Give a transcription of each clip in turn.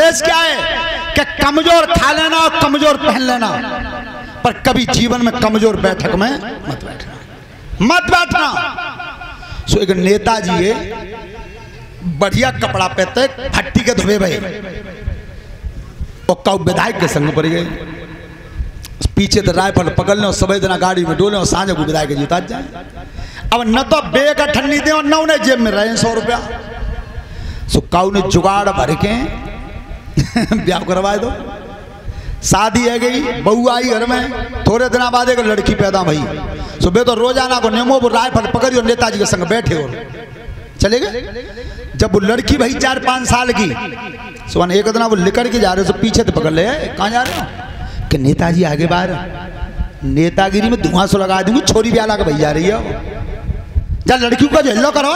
उपदेश क्या है? कि कमज़ोर खा लेना और कमज़ोर पहन लेना। पर कभी जीवन में कमज़ोर बैठक में मत बैठना। मत बैठना। सो एक नेताजी है बढ़िया कपड़ा पहनते फट्टी के धोबे भाई। और कौ विधायक के संग पड़ गए पीछे तो राइफल पकड़ ले सब दिन गाड़ी में डोले और साँझ को विधायक जीता जाए अब न तो बेग ठंडी दे न उन्हें जेब में रहे सौ रुपया। सो काऊ ने जुगाड़ भर के ब्याह करवाए दो। शादी है गई, बहू आई घर में, थोड़े दिन बाद एक लड़की पैदा भई। सुबह तो रोज़ाना को नेमो राइफल पकड़ी और नेताजी के संग बैठे और चले गए? जब वो लड़की भाई चार पाँच साल की, सुबह एक दिन वो लिकड़ के जा रहे हो पीछे तो पकड़ ले। कहाँ जा रहे हो? कि नेताजी आगे बाहर नेतागिरी में धुआँ सो लगा दूँगी, छोरी ब्याह के भई जा रही है। जा लड़की को झेलो करो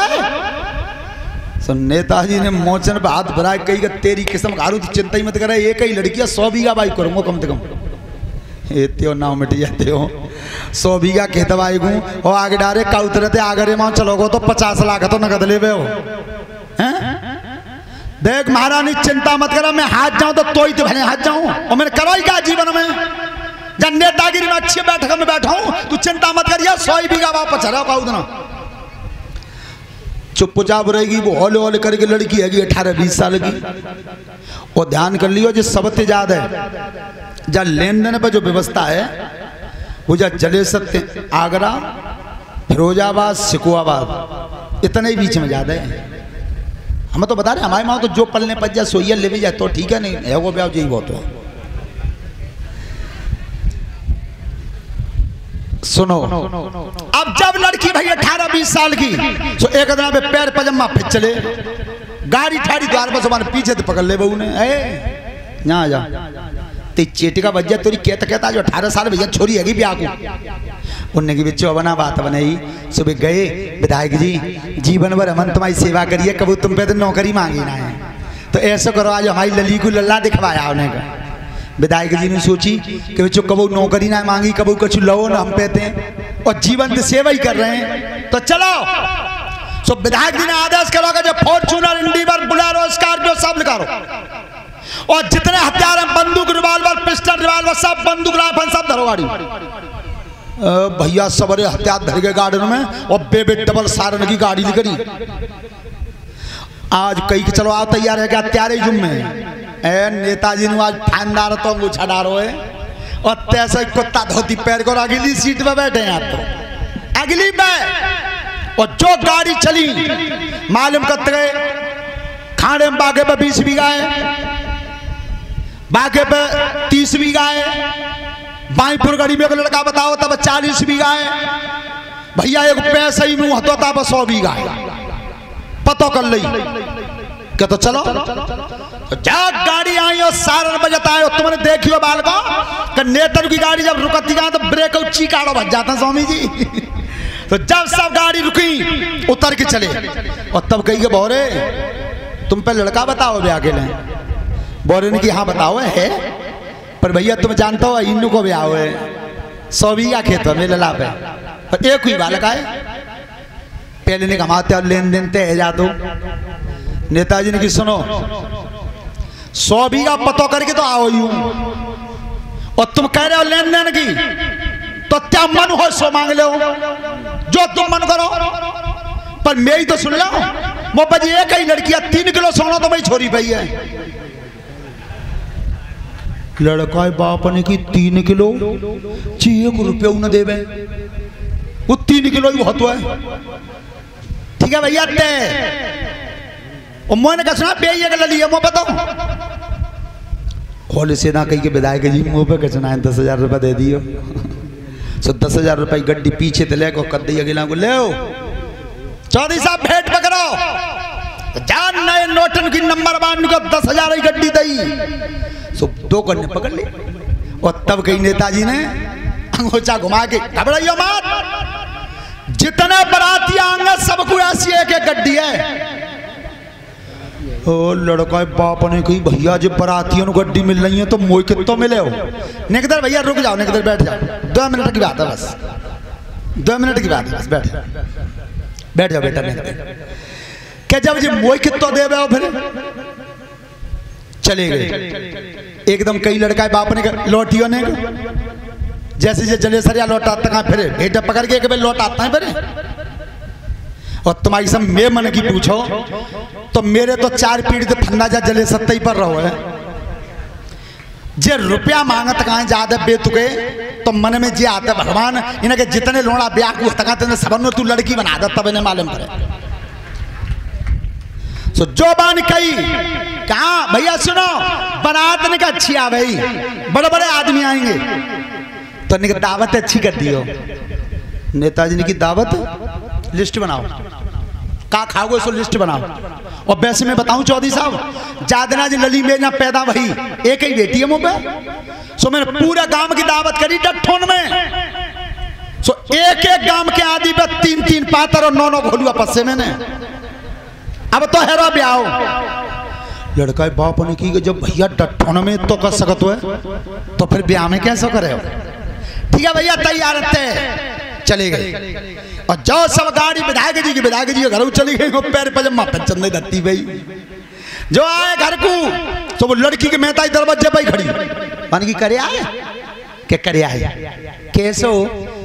सो नेताजी ने मोचन पे हाथ भरा, कही का तेरी किस्म गारू तो चिंता ही मत करे एक ही लड़कियाँ सौ बीघा बाई करूँगा कम से कम एते हो नाव मिट जाते हो सौ बीघा खेत बाई गू और आगे डारे, का उतरते आगे रे चलोगो तो पचास लाख तो नगद ले हो। हैं? देख महारानी, चिंता मत करो, मैं हाथ जाऊँ तो तो ही तो भले हाथ जाऊँ, और मैंने करो ही क्या जीवन में? जब नेतागिरी में अच्छी बैठक में बैठा हूँ, तू चिंता मत करिए सौ ही बीघा वापस रहा का उतना चुपचाप रहेगी, वो हौले हौले करके लड़की हैगी अठारह बीस साल की। और ध्यान कर लियो जो सबसे ज़्यादा है। जहाँ लेन देन पर जो व्यवस्था है, वो जहाँ जले सत्य, आगरा, फिरोजाबाद सिकुआबाद इतने ही बीच में ज़्यादा है। हम तो बता रहे हमारे माँ तो जो पलने पच जाए सोइया ले भी जाए तो ठीक है, नहीं, है वो ब्याह यही बहुत है सुनो। अब जब लड़की भाई अठारह बीस साल की तो एक दिन पे पैर पजम्मा फिर चले गाड़ी ठाड़ी द्वार पर सुबह पीछे तो पकड़ ले बहू ने। यहाँ जा। ते चेटिका बज तेरी कहता कहता जो अठारह साल भैया छोरी हैगी ब्याह को। उनने की बिच्चो बना बात बनाई। सुबह गए विधायक जी जीवन भर हमन तुम्हारी सेवा करिए कबू तुम पे तो नौकरी मांगी ना है। तो ऐसा करो आज हमारी लली को लल्ला दिखवाया उन्हें। का विधायक जी ने सोची कि बच्चों कबू नौकरी ना मांगी कबू कुछ लो ना हम पेते हैं, और जीवन से सेवा ही कर रहे हैं। तो चलो। सो विधायक जी ने आदेश करो कि जब फॉर्चूनर इंडिवर बुलारो स्कॉर्पियो सब निकालो। और जितने हथियार हैं, बंदूक रिवाल्वर पिस्टल रिवाल्वर सब बंदूक राइफल सब धरो गाड़ी। भैया सबरे हथियार धर गए गार्डन में, और बेबे डबल सारन की गाड़ी निकली। आज कई के चलो आओ तैयार है क्या? हथियार जुम में नेताजी आज फानदार तो अंगूछा डारो है और कुत्ता धोती पैर को अगली सीट पे बैठे हैं आप तो। अगली पे। और जो गाड़ी चली, मालूम करते गए खाने में बागे पे बीस बीघा है, बागे पे तीस बीघा है, बाईपुर गढ़ी में एक लड़का बताओ, तब चालीस बीघा है। भैया, एक पैसा ही मुँह होता तब सौ बीघा है। पतो कर ली। क्या तो चलो। तो जा गाड़ी आई और सारण बजता है तुमने देखियो बाल को नेतर की गाड़ी जब रुकती तो ब्रेक उच्ची काड़ो बज जाता स्वामी जी। तो जब सब गाड़ी रुकी, उतर के चले। और तब कही बोरे, तुम पे लड़का बताओ ब्याह के लिए बोरे ने कि हाँ बताओ है। पर भैया, तुम जानते हो, इन्नू को ब्याह हुए सौ बीघा खेत में लला पे। एक हुई बालक आए। पहले ने कमाते और लेन देन तय जा दो नेताजी ने कि सुनो, सौ बीघा पतो करके तो आओ यू। और तुम कह रहे हो लेन देन की तो क्या मन हो सो मांग लो? जो तुम मन करो। पर मेरी तो सुन लो मोपा जी एक ही लड़कियाँ, तीन किलो सोना तो भाई छोरी पई है लड़का बाप ने की तीन किलो ची एक रुपये उन्हें देवे। वो तीन किलो ही बहुत है। ठीक है भैया और का सुना बे ये गल लिया मो बताओ खोले से ना कही के विधायक जी, मुँह पे कचना है, दस हज़ार रुपये दे दियो। सो दस हज़ार रुपये गड्डी पीछे ते लेको कर दी अगला को ले चौधरी साहब, भेंट पकड़ो जान नए नोटन की नंबर वन को दस हज़ार की गड्डी दी सो दो करने पकड़ ली। और तब कही नेताजी ने अंगोचा घुमा के, घबराइयो मत। जितने बराती आएँगे सबको ऐसी एक एक गड्डी है। ओ, लड़का बाप ने कही, भैया जब बरातियों गड्डी मिल रही है तो मोई कितो मिले हो? निकदर भैया, रुक जाओ निकदर बैठ जाओ। दो मिनट की बात है बस। दो मिनट की बात है बस, बैठ बैठ जाओ बेटा निकदर क्या जब जी मोई कितो दे हो फिर? चले गए। एकदम कई लड़का बाप ने लौटियो ने जैसे जैसे जले सरिया लौटाता कहाँ, फिर बेटा पकड़ के एक भाई लौटाता है फिर? और तुम्हारी सब मे मन की पूछो तो मेरे तो चार पीढ़ी तो फन्ना जा जले सत्ता ही पर रहो है। जे रुपया मांगत कहाँ ज़्यादा बेतुके तो मन में जे आता भगवान इन्हें के जितने लोड़ा ब्याह को तका तेने सबन तू लड़की बना दे, तब इन्हें मालूम पड़े। सो जो बान कही, कहा, भैया सुनो, बारात ने कहा अच्छी आ भाई बड़े बड़े आदमी आएँगे। तो ने दावत अच्छी कर दियो। नेताजी ने की दावत? लिस्ट बनाओ। का खाओगे सो लिस्ट बनाओ। और वैसे मैं बताऊँ चौधरी साहब, जादना जी लली में ना पैदा वही, एक ही बेटी है पे। सो मैंने पूरे गाँव की दावत करी डठोन में सो एक एक गाँव के आदि पे तीन तीन पातर और नौ नौ घोलुआ पस्से मैंने। अब तो हैरा ब्याह लड़का बाप ने की जब भैया डठोन में तो कर सकत हुए तो फिर ब्याह में कैसे करे हो? ठीक है भैया, तैयार रहते चले गए। और जो सब गाड़ी विधायक जी की, विधायक जी घर चली गई वो पैर पजमा पेंशन नहीं दत्ती भाई। जो आए घर को तो वो लड़की के मेहता दरवाजे पर खड़ी। मान की करे आए? के करे आए? कैसे? हो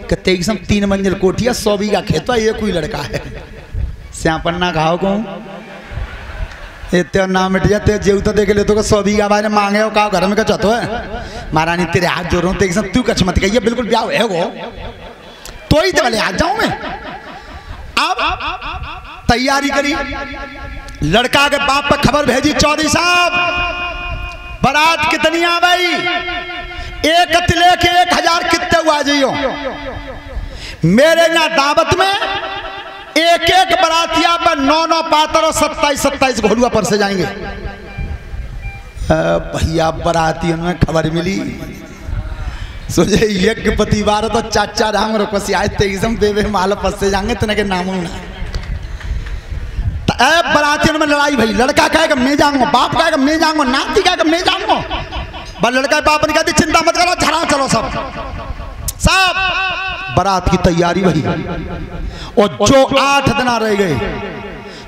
कि तेईस तीन मंजिल कोठिया, सौ बीघा खेतवा ये कोई लड़का है। श्यापन्ना खाओ को? इतने नाम मिट जाते जेऊ तो देख ले तो सौ बीघा बारे मांगे हो का घर में का चतो है? महारानी, तेरे हाथ जोड़ रहा हूँ तेईस तू कछ मत कहिए बिल्कुल ब्याह है वो। तो ही तो आ जाऊँ मैं। अब तैयारी करी। लड़का के बाप पर खबर भेजी चौधरी साहब, बारात कितनी आ गई? एक तिले के एक हज़ार कितने हुआ जाइयो मेरे यहाँ दावत में एक एक बरातिया पर नौ नौ पात्र और सत्ताईस सत्ताईस घोलुआ पर से जाएँगे। भैया बरातियों में खबर मिली। सोचे यज्ञ पति बार तो चाचा राम रोकसी आए तेईसम बेबे माल पस्से जाएँगे तने के नाम ना ए, बरातियों में लड़ाई भाई, लड़का कहेगा, मैं जाऊँगा, बाप कहेगा, मैं जाऊँगा, नाती कहेगा, मैं जाऊँगा। बस लड़का बाप ने कहती चिंता मत करो झड़ा चलो सब। सब। बारात की तैयारी वही और जो आठ दिन रह गए,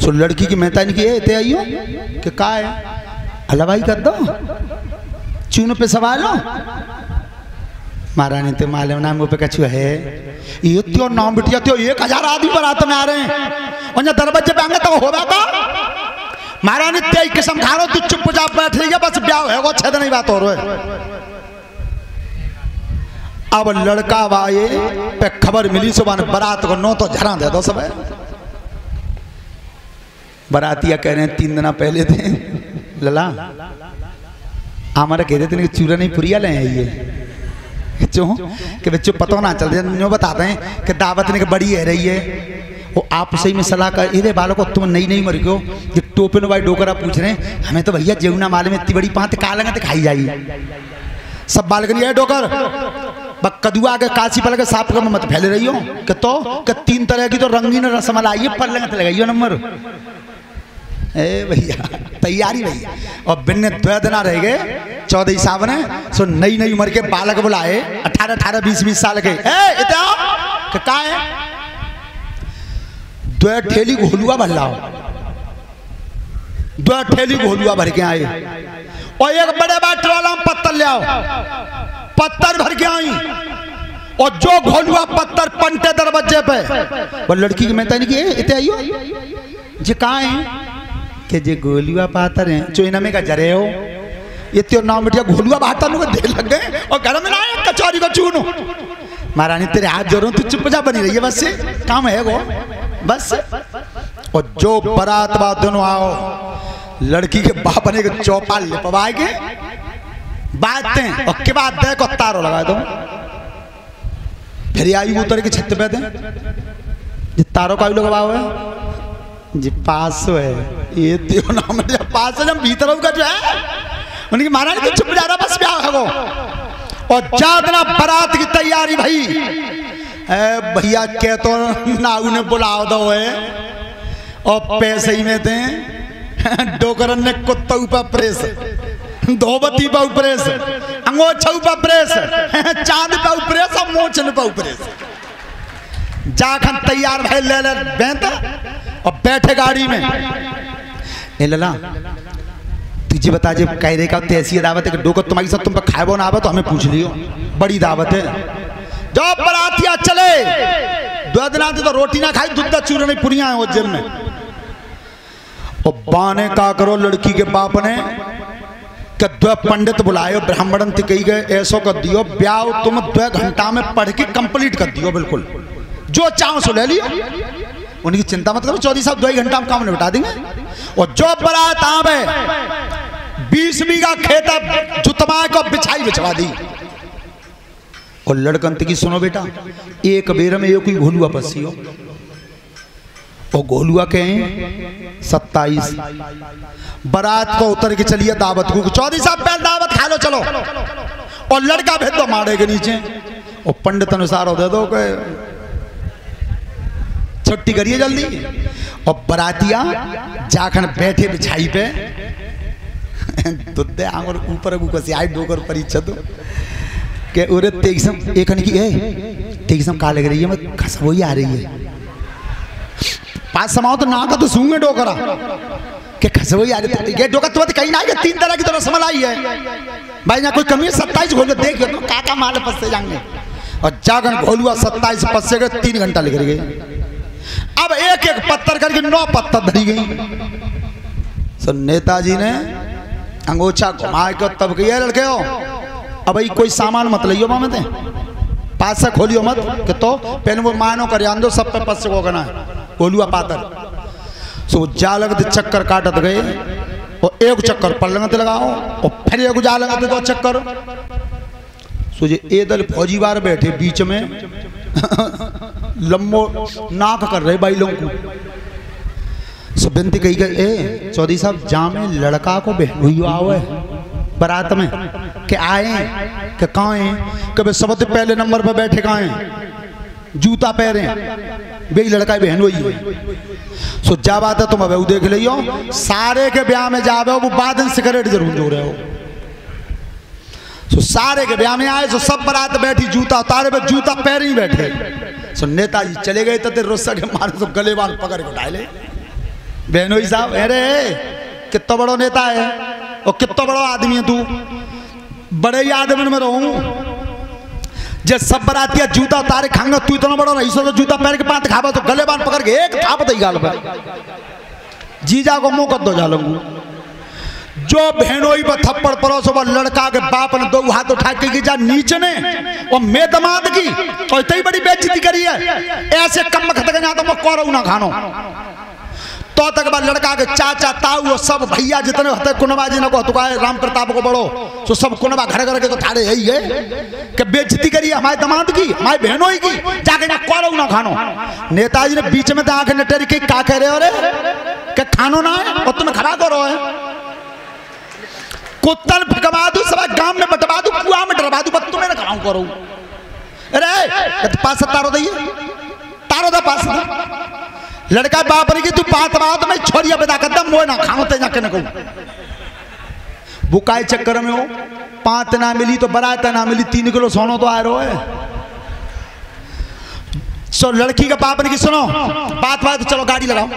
सो लड़की की मेहता ने की आइयो, कि का है? हलवाई कर दो। चून पे सवाल हो। महारानी, ते मालूम नाम पे कछु है। ये त्यो नाम बिटिया, त्यो एक हज़ार आदमी बारात में आ रहे हैं। और दरवाजे पे आएँगे तो होगा का महारानी ते किस्म खा रो तू चुपचाप बैठ रही है, बस ब्याह है, वो छेद नहीं बात हो रहा है। अब लड़का वाये पे खबर मिली सुबह बारात को नो तो झरा दे दो सब बरातिया कह रहे हैं, तीन दिन पहले थे लला हमारा कह रहे थे चूल्हा नहीं पुरिया ले ये बच्चों कि बच्चों, पता ना चल रहा बताते हैं कि दावत ने बड़ी है, रही है। वो आप सही में सलाह कर इधे बालों को तुम नई नई मर गयो जो टोपन भाई डोकरा पूछ रहे हैं, हमें तो भैया जेवना माले में इतनी बड़ी पाँत का लगे तो खाई जाएगी सब बालकनी है डोकर कदुआ के काशी पल के साफ़ कर मत फैले रही हो। कि तो कि तीन तरह की तो रंगीन रसमलाई है पर लगे लगाइयो नंबर। ए भैया, तैयारी भैया। और बिन्ने द्वैदना रह गए चौदह साहब ने, सो नई नई उम्र के बालक बुलाए, अठारह अठारह, बीस बीस साल के। का है? ठेली घोलुआ भर लाओ। दो ठेली घोलुआ भर के आए। और एक बड़े बड़ा ट्रोला पत्थर ले आओ। पत्थर भर के आई। और जो घोलुआ पत्थर पंटे दरवाजे पे, वो लड़की की मेहता नहीं की इतने आइयो। जी कहा है? कि जे गोलुआ पातर हैं चोइना में का जरे हो। ये त्यो नाम बेटिया घोलुआ बाहर नु दे लग गए, और घर में लाए, कचौरी को चूनो। महारानी, तेरे हाथ जोड़ो, तू चुपचाप बनी रही है बस से। काम है वो, बस। और जो बारात बात दोनों आओ, लड़की के बाप ने चौपाल ले पवाए के बातें, और के बाद देखो तारो लगा दो। फिर आई उतर के छत पे दे। तारों का भी लोग है। जी, पास है ये त्यो नाम पास है जब भीतर का जो है उनकी महाराज तो चुप जा रहा, बस ब्याह है और जादना बारात की तैयारी, भाई। भैया, कह तो ने बुलाओ दो है और पैसे ही में थे डोकरन ने कुत्ता ऊपर प्रेस, धोबती पर प्रेस अंगोछा ऊपर प्रेस, चाँद पर प्रेस, और मोचन पर प्रेस। जाखन तैयार भाई, ले ले बेंत और बैठे गाड़ी में। ए, लला तू जी बता जी कह रहे का तैसी दावत है कि डोकर तुम्हारी सब तुम पे खाएबो ना आवे तो हमें पूछ लियो। बड़ी दावत है। जब बरातिया चले दो दिन तो रोटी ना खाई दूध चूर नहीं पुरिया है जिम में। और बाने का करो लड़की के बाप ने, कि पंडित बुलायो ब्राह्मण कही गए, ऐसो कर दियो, ब्याह तुम दो घंटा में पढ़ के कंप्लीट कर दियो, बिल्कुल। जो चाहो सो ले लियो। उनकी चिंता मत करो, चौधरी साहब, दो ही घंटा में काम निपटा देंगे। और जो बारात आवे बीस बीघा खेत जुतमा को बिछाई बिछवा दी। और लड़कन की सुनो बेटा, एक बेर में एक ही घोलुआ पसी हो। और गोलुआ के सत्ताईस। बारात तो उतर के चलिए दावत को। चौधरी साहब, पहले दावत खा लो, चलो। और लड़का भेज दो मारे के नीचे। और पंडित अनुसार हो दे दो के छुट्टी करिए जल्दी। और बरातिया जाखन बैठे बिछाई पे। तुद्दे आंगुर ऊपर को से आई डोकर परीक्षा तो के उरे तेगसम एक की, ए तेगसम का लग रही है? मैं खसबो ही आ रही है। पास समाओ तो ना का तो सूँगे डोकरा के खसबो ही आ रही है ये डोका तो कहीं ना तीन तरह की तो रसमल आई है। भाई ना कोई कमी है? सत्ताईस घोल देख तो काका माल पस्से जाएँगे और जागन घोलुआ सत्ताईस पस्से गए तीन घंटा लिख गए अब एक एक पत्थर करके नौ पत्थर धरी गई। सो नेताजी ने अंगोछा घुमा के तब कही लड़के हो, अब भाई कोई सामान मत लियो मामे ते। पास से खोलियो मत, कि तो पहले वो मानो कर, आंदो सब पे पस को करना कोलुआ पातर। सो जालग दे चक्कर काटत गए और एक चक्कर पलंग लगाओ और फिर एक जालग दे दो चक्कर। सो जे ए दल फौजी बार बैठे बीच में लंबो नाक कर रहे लोगों को। सो कही गई, ए, चौधरी साहब जामे लड़का को हुई आवे बारात में, के आए, के कहाँ कभी सबसे पहले नंबर पर बैठे कहाँ जूता पहरे वे लड़का बहन हुई सो जा बात है, तुम अब देख लियो, सारे के ब्याह में जावे वो बाद सिगरेट ज़रूर जो रहे हो। सो सारे के ब्याह में आए, सो सब बारात बैठी, जूता उतारे पे जूता पैर ही बैठे। सो नेताजी चले गए तो रुस्सा के मारे तो गले बाल पकड़ के उठाए ले बहनोई साहब अरे कितना बड़ो नेता है? और कितना बड़ो आदमी है तू? बड़े ही आदमी में रहूँ। जब सब बरातिया जूता उतारे खांगा तू इतना बड़ा रही तो जूता पैर के पात खावा तो गले बाँध पकड़ के एक थाप दई गाल पर। जीजा को मुँह कर दो जालंगू जो बहनोई पर थप्पड़ पड़ोस वो लड़का के बाप ने दो हाथ उठा के जा नीचे ने और मैं दमाद की तो इतनी बड़ी बेइज्जती करी है। ऐसे कम खत गया तो मैं कौरऊ ना खानो। तो तक बाद लड़का के चाचा, ताऊ और सब भैया जितने होते, कुनबा जी ने को तो राम प्रताप को बड़ो तो सब कुनबा घर घर के तो ठाड़े यही है कि बेइज्जती करी हमारे दमाद की, हमारे बहनों की, जाके ना कौरऊ ना खानो। नेताजी ने बीच में तो आँखें नटेरी की का कह रहे हो रे कि खानो ना है, और तुम्हें खड़ा करो, है? कुत्तन फकवा दू सब गाँव में बटवा दू, कुआ में डरवा दू तुम्हें ना खड़ाऊ करो। अरे तो पास तारो दइए तारो दा पास दा लड़का बाप रे की तू पात बात में छोरिया बता कर दम मोए ना खाओ ते जाके न कहूँ। बुकाए चक्कर में हो पात ना मिली तो बरात ना मिली, तीन किलो सोनो तो आ रहा है सो लड़की का बाप ने की सुनो, बात बात, चलो गाड़ी लगाओ।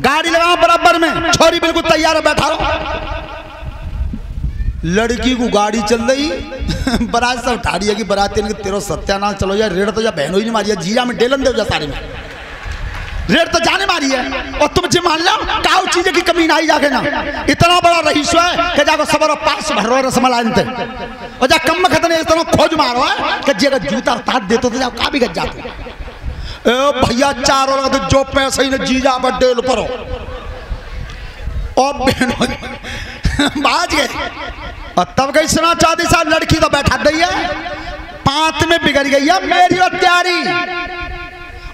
गाड़ी लगाओ बराबर में, छोरी बिल्कुल तैयार है, बैठा रहो। लड़की को गाड़ी चल रही। बरात से उठा रही है कि बराती ने तेरो सत्यानाश चलो यार, रेड तो जा बहनों ही नहीं मारी है जीजा में डेलन दे जा सारे में। रेड तो जाने मारी है, और तुम जी मान लो काउ चीज़ की कमी नहीं जाके ना। इतना बड़ा रहीस है कि जाको सबर पास भर रो रसमलाई ते और जा कम खतने इतना खोज मारो है कि जे अगर जूता उतार देते तो जाओ का भी गज जाते। भैया, चारों लगा तो जो पैसे ही ने, जीजा डेल परो। और बहनों बाज गए। और तब कहीं सुना चाहती साहब लड़की तो बैठा दी है। पांत में बिगड़ गई है। मेरी और त्यारी।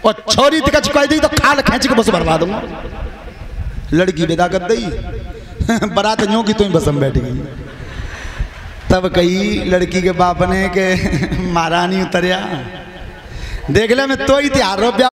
और छोरी तक चुका दी तो खाल खींच के बस बर्बाद दूँगा। लड़की विदा कर दी। बारात यूँ की तुम बस में बैठ गई। तब कही लड़की के बाप ने के मारा नहीं उतरिया। देख ले मैं तो ही तैयार